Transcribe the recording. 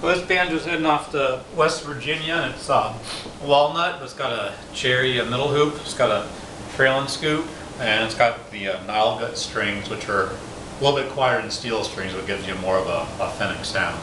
Well, this band banjo's heading off to West Virginia, and it's a walnut. It's got a cherry, a middle hoop. It's got a frailing scoop, and it's got the uh, Nylgut strings, which are a little bit quieter than steel strings, which gives you more of a authentic sound.